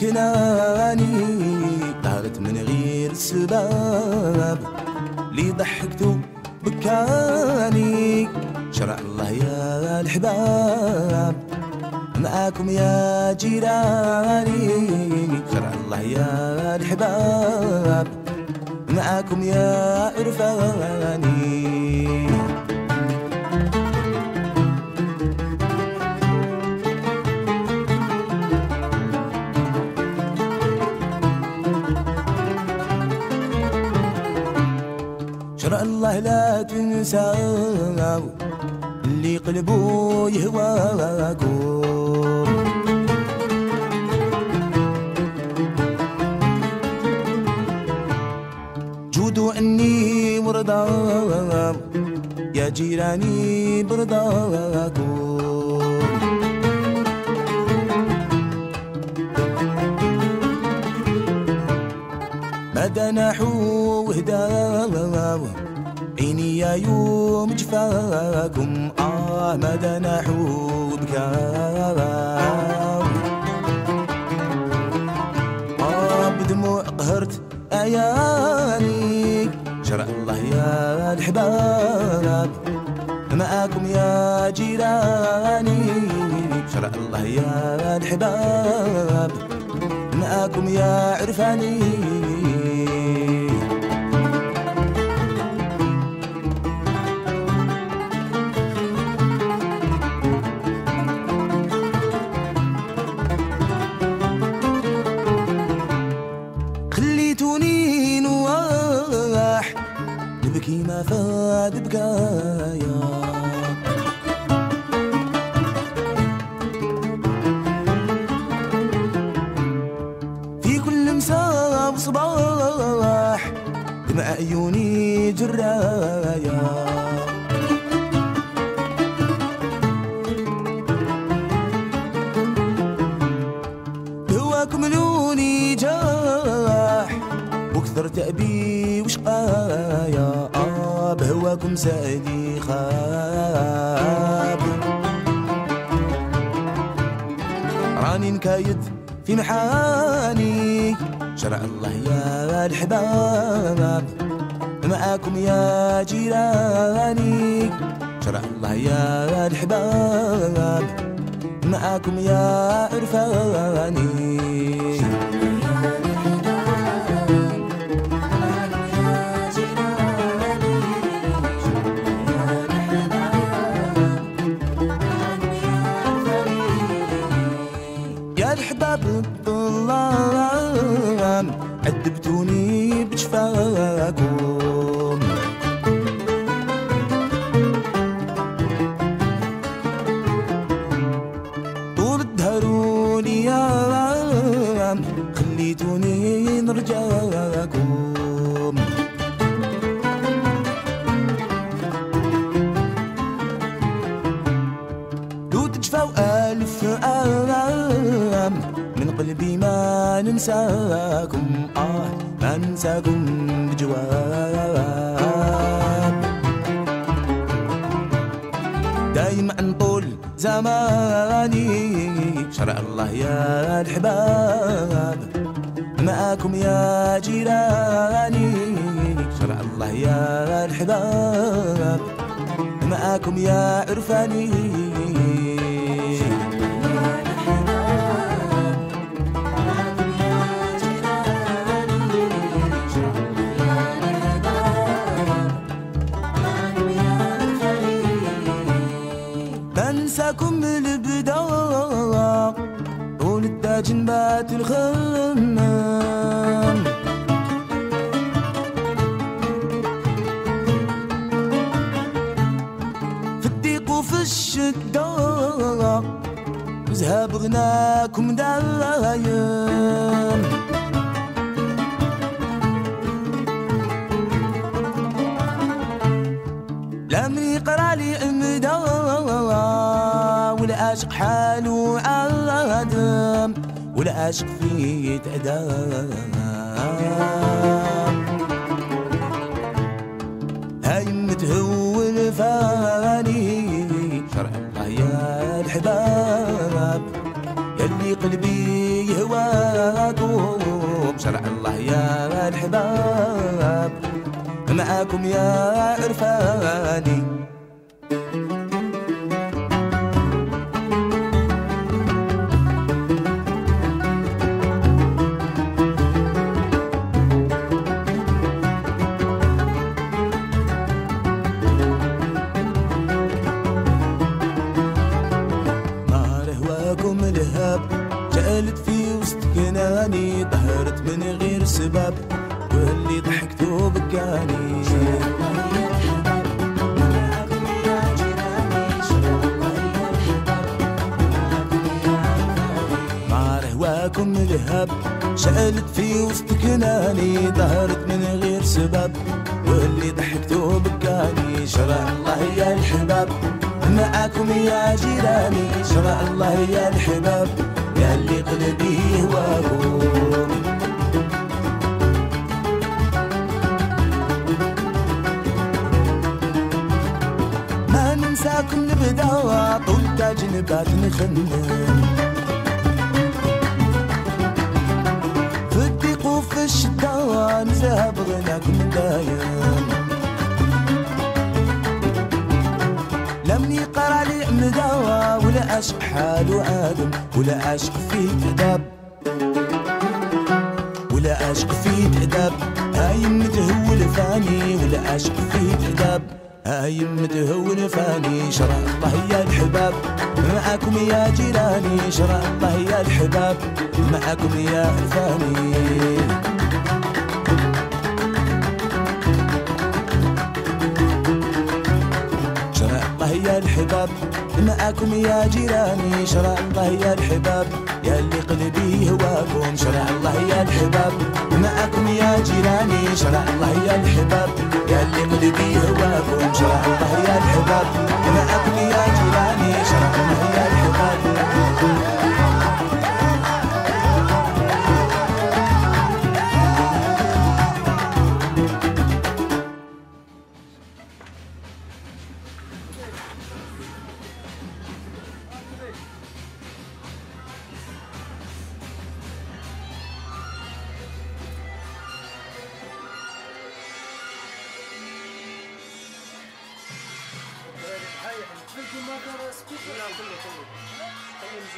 جيراني طارت من غير السباب لي ضحكتو بكاني؟ شرع الله يا الحباب. معاكم يا جيراني شرع الله يا الحباب. معاكم يا عرفاني. شرع الله لا تنسى اللي قلبه يهواكم جودوا إني مرضى يا جيراني برضاكم مدى نحو وهداو عيني يا يوم جفاكم آه مدى نحو بكاو آه بدموع قهرت عياني شرع الله يا الحباب. معاكم يا جيراني. شرع الله يا الحباب. معاكم يا عرفاني. مساء وصباح دمع عيوني جرايا. هواكم لوني جاح وكثر تأبي وشقايا. بهواكم سألي خاب. راني نكايد في محاني. شرع الله يا الحباب معاكم يا جيراني. شرع الله يا الحباب معاكم يا عرفاني. والايام خليتوني نرجاكم لو تجفى ألف عام من قلبي ما ننساكم. آه ما ننساكم بجواب زماني. شرع الله يا الحباب معاكم يا جيراني. شرع الله يا الحباب معاكم يا عرفاني. بنساكم البداية طول التاج نبات الخمام في الضيق وفي الشدة. وزهاب غناكم دايم. لا من يقرأ لي والعاشق حاله عادم والعاشق فيه تعدام هاي متهول فاني شرع الله يا الحباب يلي قلبي هواكم شرع الله يا الحباب معاكم يا عرفاني. ظهرت من غير سبب واللي ضحكتو بكاني. رهواكم الهب شالت في وسط كناني ظهرت من غير سبب واللي ضحكتو بكاني. شرع الله يا الحباب معاكم يا جيراني. شرع الله يا الحباب يا اللي قلبي هواكم ما ننساكم نبدا طول تاج نبات نخنن في الضيق وفي الشتا نذهب غناكم دايم لم يقرا لي مداوى ولا عشق حال آدم ولا عشق في تداب ولا عشق في تداب هاي متهول فاني ولا عشق في تداب هاي متهول فاني شرع الله يا الحباب. معاكم يا جيراني شرع الله يا الحباب. معاكم يا فاني يا الحباب. معاكم يا جيراني شرع الله يا الحباب. يا اللي قلبي هواكم شرع الحباب. معاكم يا جيراني شرع الله يا الحباب. يا اللي قلبي هواكم شرع الله يا الحباب. معاكم يا جيراني شرع الله يا الحباب. 그냥 근데 저기 달림지.